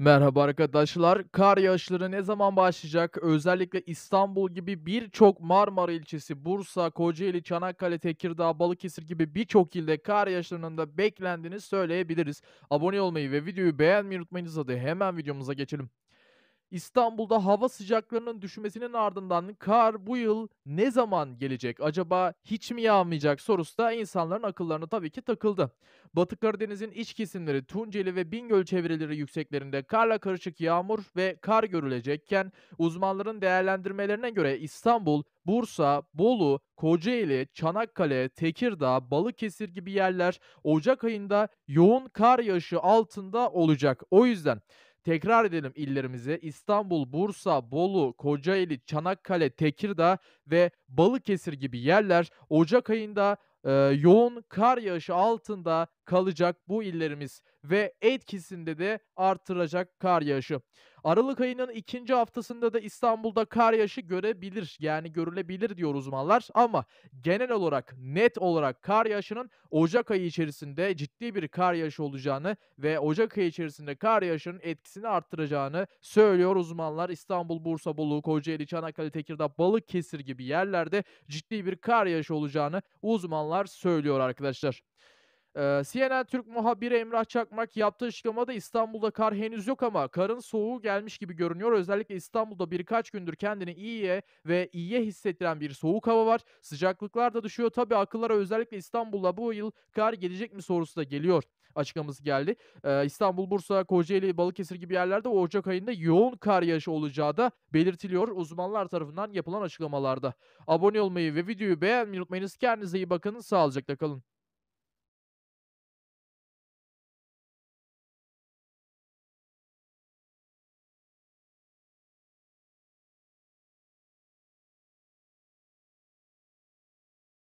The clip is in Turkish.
Merhaba arkadaşlar. Kar yağışları ne zaman başlayacak? Özellikle İstanbul gibi birçok Marmara ilçesi, Bursa, Kocaeli, Çanakkale, Tekirdağ, Balıkesir gibi birçok ilde kar yağışlarının da beklendiğini söyleyebiliriz. Abone olmayı ve videoyu beğenmeyi unutmayınız. Hadi hemen videomuza geçelim. İstanbul'da hava sıcaklarının düşmesinin ardından kar bu yıl ne zaman gelecek? Acaba hiç mi yağmayacak sorusu da insanların akıllarına tabii ki takıldı. Batı Karadeniz'in iç kesimleri Tunceli ve Bingöl çevreleri yükseklerinde karla karışık yağmur ve kar görülecekken uzmanların değerlendirmelerine göre İstanbul, Bursa, Bolu, Kocaeli, Çanakkale, Tekirdağ, Balıkesir gibi yerler Ocak ayında yoğun kar yağışı altında olacak. O yüzden Tekrar edelim illerimizi. İstanbul, Bursa, Bolu, Kocaeli, Çanakkale, Tekirdağ ve Balıkesir gibi yerler Ocak ayında, eee, yoğun kar yağışı altında kalacak bu illerimiz ve etkisinde de artıracak kar yağışı. Aralık ayının ikinci haftasında da İstanbul'da kar yağışı görebilir, yani görülebilir diyor uzmanlar ama genel olarak, net olarak kar yağışının ocak ayı içerisinde ciddi bir kar yağışı olacağını ve ocak ayı içerisinde kar yağışının etkisini arttıracağını söylüyor uzmanlar. İstanbul, Bursa, Bolu, Kocaeli, Çanakkale, Tekirdağ, Balıkesir gibi yerlerde ciddi bir kar yağışı olacağını uzmanlar söylüyor arkadaşlar. Eee, CNN Türk muhabiri Emrah Çakmak yaptığı açıklamada İstanbul'da kar henüz yok ama karın soğuğu gelmiş gibi görünüyor. Özellikle İstanbul'da birkaç gündür kendini iyiye ve iyiye hissettiren bir soğuk hava var. Sıcaklıklar da düşüyor. Tabii akıllara özellikle İstanbul'da bu yıl kar gelecek mi sorusu da geliyor açıklaması geldi. Eee, İstanbul, Bursa, Kocaeli, Balıkesir gibi yerlerde Ocak ayında yoğun kar yağışı olacağı da belirtiliyor uzmanlar tarafından yapılan açıklamalarda. Abone olmayı ve videoyu beğenmeyi unutmayınız. Kendinize iyi bakın. Sağlıcakla kalın.